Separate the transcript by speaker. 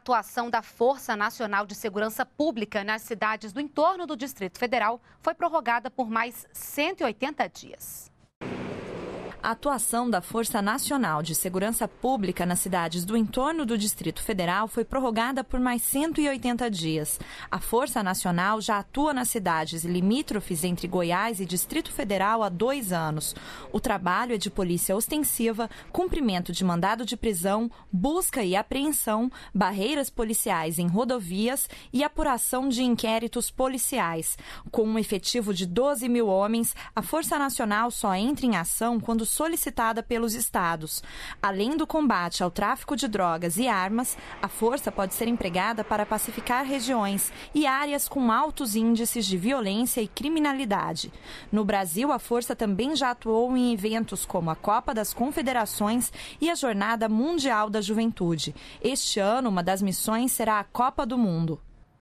Speaker 1: atuação da Força Nacional de Segurança Pública nas cidades do entorno do Distrito Federal foi prorrogada por mais 180 dias.
Speaker 2: A atuação da Força Nacional de Segurança Pública nas cidades do entorno do Distrito Federal foi prorrogada por mais 180 dias. A Força Nacional já atua nas cidades limítrofes entre Goiás e Distrito Federal há dois anos. O trabalho é de polícia ostensiva, cumprimento de mandado de prisão, busca e apreensão, barreiras policiais em rodovias e apuração de inquéritos policiais. Com um efetivo de 12 mil homens, a Força Nacional só entra em ação quando solicitada pelos estados. Além do combate ao tráfico de drogas e armas, a força pode ser empregada para pacificar regiões e áreas com altos índices de violência e criminalidade. No Brasil, a força também já atuou em eventos como a Copa das Confederações e a Jornada Mundial da Juventude. Este ano, uma das missões será a Copa do Mundo.